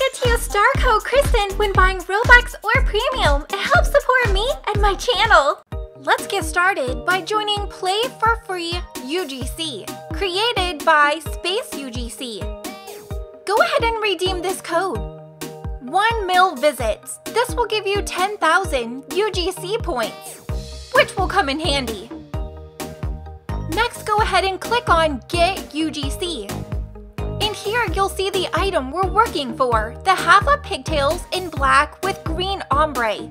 forget to use star code Krystin when buying Robux or Premium. It helps support me and my channel. Let's get started by joining Play for Free UGC, created by Space UGC. Go ahead and redeem this code. 1 mil visits. This will give you 10,000 UGC points, which will come in handy. Next, go ahead and click on Get UGC. Here you'll see the item we're working for, the Half-up Pigtails in black with green ombre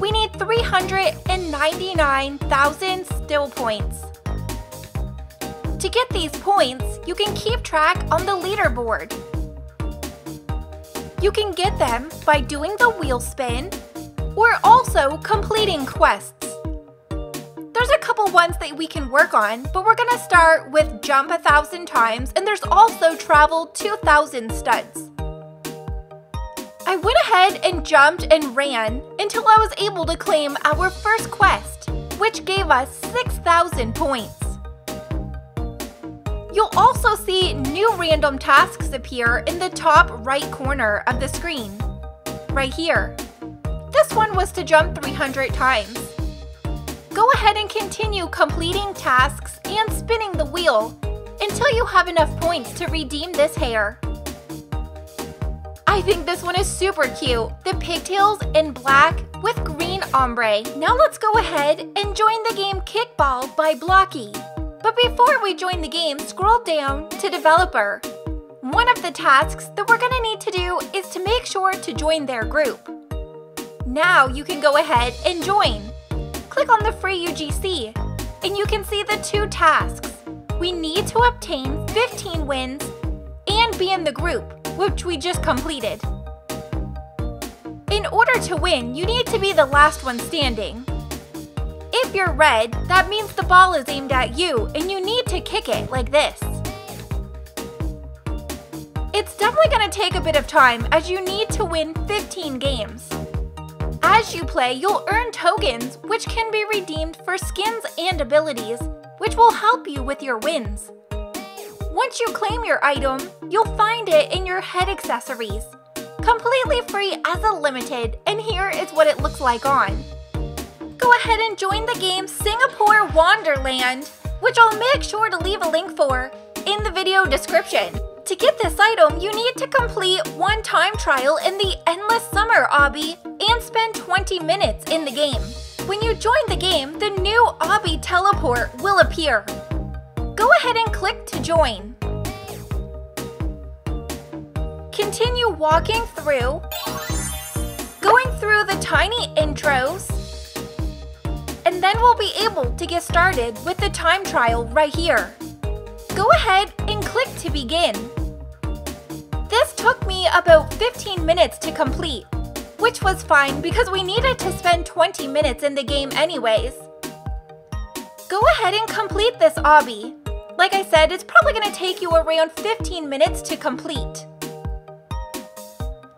we need 399,000 still points. To get these points, you can keep track on the leaderboard. You can get them by doing the wheel spin or also completing quests. There's a couple ones that we can work on, but we're gonna start with jump a thousand times and there's also travel 2,000 studs. I went ahead and jumped and ran until I was able to claim our first quest, which gave us 6,000 points. You'll also see new random tasks appear in the top right corner of the screen, right here. This one was to jump 300 times. Go ahead and continue completing tasks and spinning the wheel until you have enough points to redeem this hair. I think this one is super cute. The pigtails in black with green ombre. Now let's go ahead and join the game Kickball by Blocky. But before we join the game, scroll down to Developer. One of the tasks that we're gonna need to do is to make sure to join their group. Now you can go ahead and join. Click on the free UGC and you can see the two tasks. We need to obtain 15 wins and be in the group which we just completed. In order to win, you need to be the last one standing. If you're red, that means the ball is aimed at you and you need to kick it like this. It's definitely going to take a bit of time as you need to win 15 games. As you play, you'll earn tokens which can be redeemed for skins and abilities, which will help you with your wins. Once you claim your item, you'll find it in your head accessories. Completely free as a limited, and here is what it looks like on. Go ahead and join the game Singapore Wanderland, which I'll make sure to leave a link for in the video description. To get this item, you need to complete one time trial in the Endless Summer obby and spend 20 minutes in the game. When you join the game, the new obby teleport will appear go ahead and click to join. Continue walking through, going through the tiny intros, and then we'll be able to get started with the time trial right here. Go ahead and click to begin. This took me about 15 minutes to complete, which was fine because we needed to spend 20 minutes in the game anyways. Go ahead and complete this obby. Like I said, it's probably going to take you around 15 minutes to complete.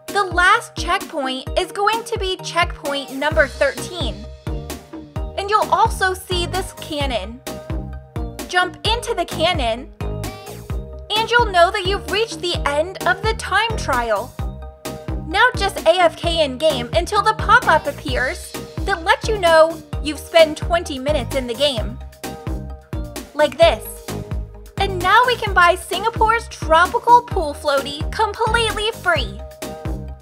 The last checkpoint is going to be checkpoint number 13. And you'll also see this cannon. Jump into the cannon, and you'll know that you've reached the end of the time trial. Now just AFK in game until the pop-up appears that lets you know you've spent 20 minutes in the game. Like this. And now we can buy Singapore's tropical pool floaty completely free.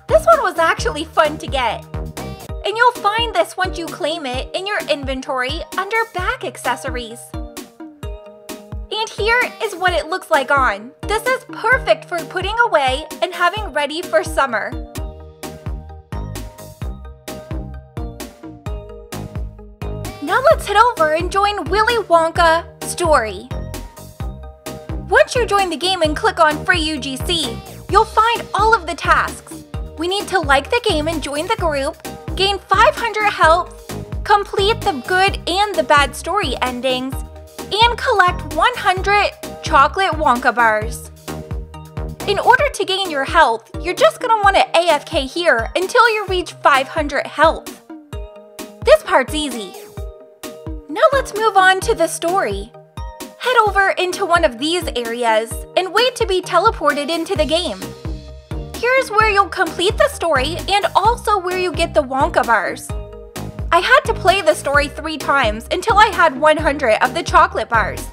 This one was actually fun to get. And you'll find this once you claim it in your inventory under back accessories. And here is what it looks like on. This is perfect for putting away and having ready for summer. Now let's head over and join Willy Wonka Story. Once you join the game and click on Free UGC, you'll find all of the tasks. We need to like the game and join the group, gain 500 health, complete the good and the bad story endings, and collect 100 chocolate Wonka bars. In order to gain your health, you're just going to want to AFK here until you reach 500 health. This part's easy. Now let's move on to the story head over into one of these areas and wait to be teleported into the game. Here's where you'll complete the story and also where you get the Wonka bars. I had to play the story three times until I had 100 of the chocolate bars.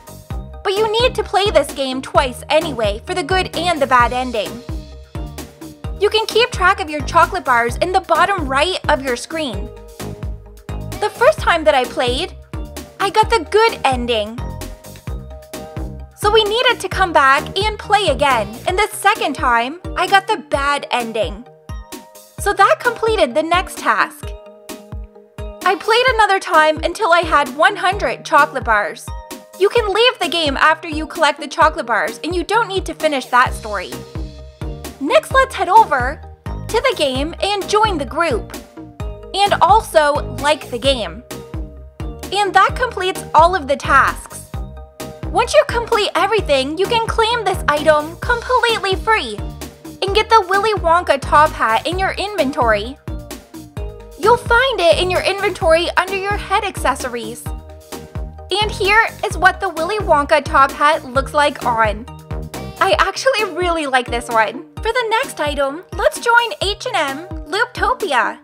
But you need to play this game twice anyway for the good and the bad ending. You can keep track of your chocolate bars in the bottom right of your screen. The first time that I played, I got the good ending. So we needed to come back and play again, and the second time, I got the bad ending. So that completed the next task. I played another time until I had 100 chocolate bars. You can leave the game after you collect the chocolate bars and you don't need to finish that story. Next, let's head over to the game and join the group. And also like the game. And that completes all of the tasks. Once you complete everything, you can claim this item completely free and get the Willy Wonka top hat in your inventory. You'll find it in your inventory under your head accessories. And here is what the Willy Wonka top hat looks like on. I actually really like this one. For the next item, let's join H&M Looptopia.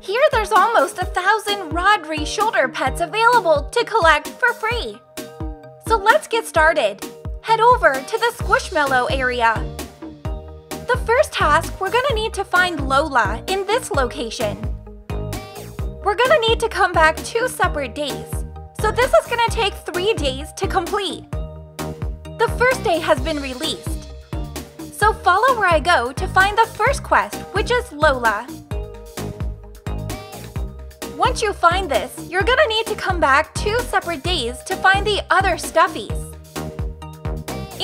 Here there's almost a thousand Rodry shoulder pets available to collect for free. So let's get started. Head over to the Squishmallow area. The first task, we're gonna need to find Lola in this location. We're gonna need to come back two separate days, so this is gonna take three days to complete. The first day has been released. So follow where I go to find the first quest, which is Lola. Once you find this, you're gonna need to come back two separate days to find the other stuffies.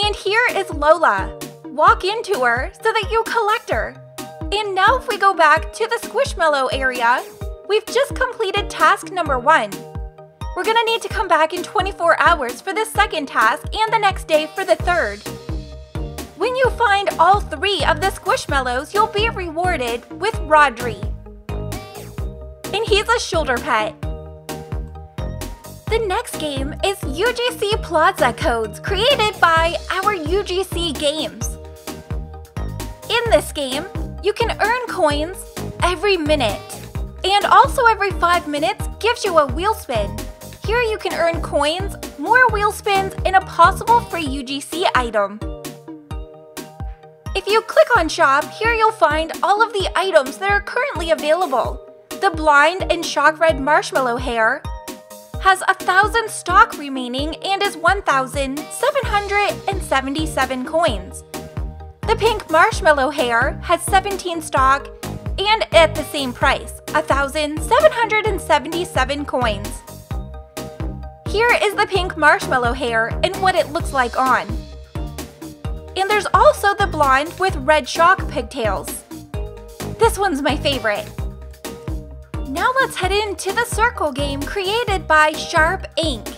And here is Lola. Walk into her so that you collect her. And now if we go back to the Squishmallow area, We've just completed task number one. We're gonna need to come back in 24 hours for the second task and the next day for the third. When you find all three of the Squishmallows, you'll be rewarded with Rodry. And he's a shoulder pet. The next game is UGC Plaza Codes created by our UGC Games. In this game, you can earn coins every minute. And also every 5 minutes gives you a wheel spin. Here you can earn coins, more wheel spins, and a possible free UGC item. If you click on shop, here you'll find all of the items that are currently available. The blonde and shock red marshmallow hair has a thousand stock remaining and is 1,777 coins. The pink marshmallow hair has 17 stock and at the same price, 1,777 coins. Here is the pink marshmallow hair and what it looks like on. And there's also the blonde with red shock pigtails. This one's my favorite. Now let's head into the circle game created by Sharp Inc.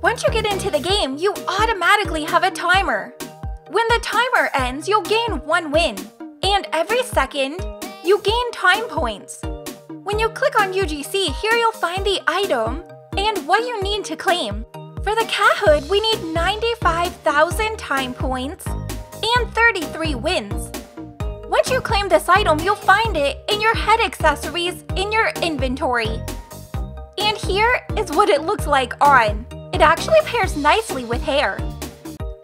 Once you get into the game, you automatically have a timer. When the timer ends, you'll gain one win. And every second, you gain time points. When you click on UGC, here you'll find the item and what you need to claim. For the cat hood, we need 95,000 time points and 33 wins. Once you claim this item, you'll find it in your head accessories in your inventory. And here is what it looks like on. It actually pairs nicely with hair.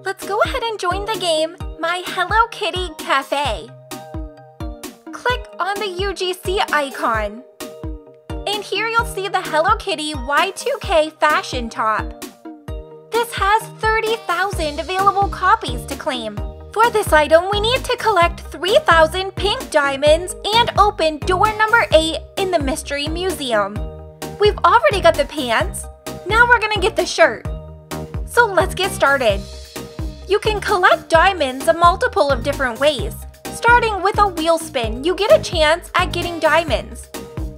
Let's go ahead and join the game, My Hello Kitty Cafe click on the UGC icon. And here you'll see the Hello Kitty Y2K fashion top. This has 30,000 available copies to claim. For this item, we need to collect 3,000 pink diamonds and open door number 8 in the Mystery Museum. We've already got the pants, now we're gonna get the shirt. So let's get started. You can collect diamonds a multiple of different ways. Starting with a wheel spin, you get a chance at getting diamonds.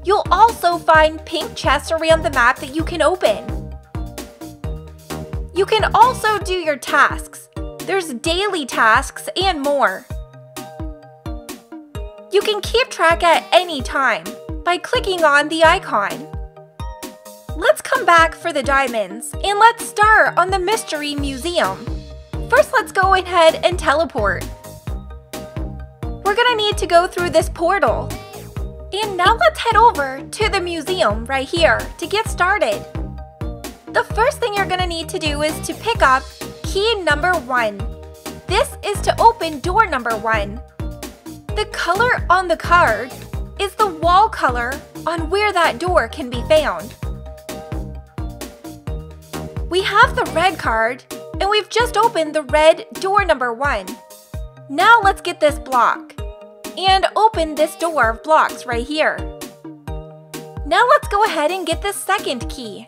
You'll also find pink chests around the map that you can open. You can also do your tasks. There's daily tasks and more. You can keep track at any time by clicking on the icon. Let's come back for the diamonds and let's start on the Mystery Museum. First, let's go ahead and teleport. We're gonna need to go through this portal. And now let's head over to the museum right here to get started. The first thing you're gonna need to do is to pick up key number one. This is to open door number one. The color on the card is the wall color on where that door can be found. We have the red card, and we've just opened the red door number one. Now let's get this block and open this door of blocks right here. Now let's go ahead and get the second key.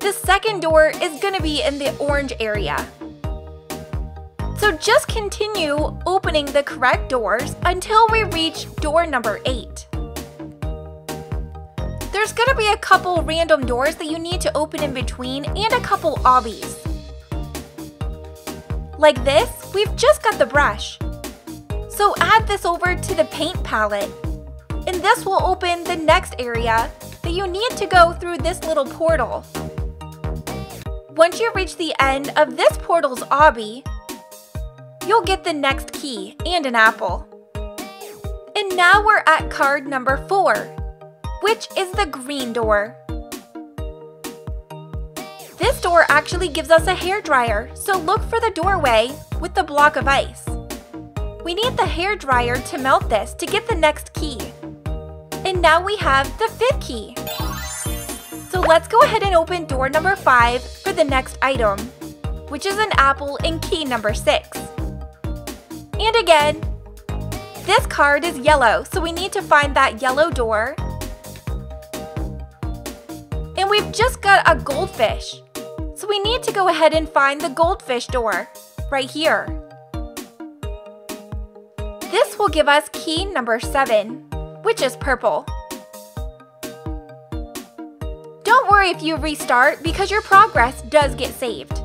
The second door is going to be in the orange area. So just continue opening the correct doors until we reach door number 8. There's going to be a couple random doors that you need to open in between and a couple obbies. Like this, we've just got the brush. So add this over to the paint palette. And this will open the next area that you need to go through this little portal. Once you reach the end of this portal's obby, you'll get the next key and an apple. And now we're at card number 4, which is the green door. This door actually gives us a hair dryer, so look for the doorway with the block of ice. We need the hair dryer to melt this to get the next key. And now we have the fifth key. So let's go ahead and open door number 5 for the next item, which is an apple in key number 6. And again, this card is yellow, so we need to find that yellow door. And we've just got a goldfish. So we need to go ahead and find the goldfish door, right here. This will give us key number 7, which is purple. Don't worry if you restart because your progress does get saved.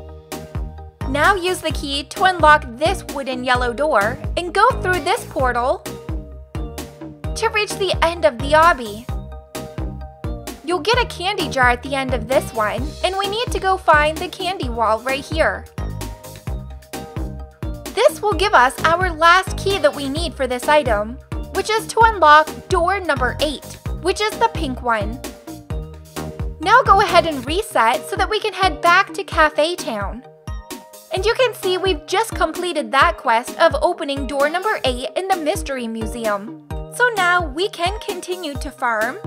Now use the key to unlock this wooden yellow door and go through this portal to reach the end of the obby. You'll get a candy jar at the end of this one, and we need to go find the candy wall right here. This will give us our last key that we need for this item, which is to unlock door number 8, which is the pink one. Now go ahead and reset so that we can head back to Cafe Town. And you can see we've just completed that quest of opening door number 8 in the Mystery Museum. So now we can continue to farm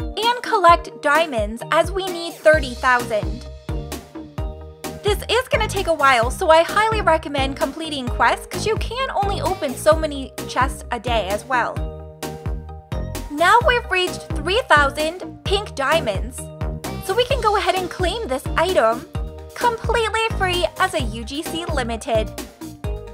and collect diamonds as we need 30,000. This is going to take a while, so I highly recommend completing quests because you can only open so many chests a day as well. Now we've reached 3,000 pink diamonds, so we can go ahead and claim this item completely free as a UGC Limited.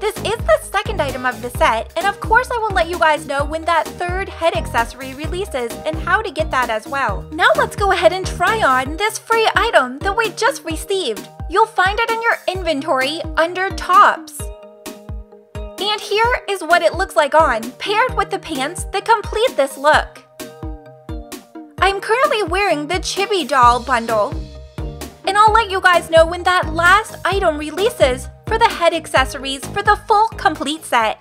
This is the second item of the set, and of course I will let you guys know when that third head accessory releases and how to get that as well. Now let's go ahead and try on this free item that we just received. You'll find it in your inventory under tops. And here is what it looks like on, paired with the pants that complete this look. I'm currently wearing the Chibi Doll bundle, and I'll let you guys know when that last item releases for the head accessories for the full complete set.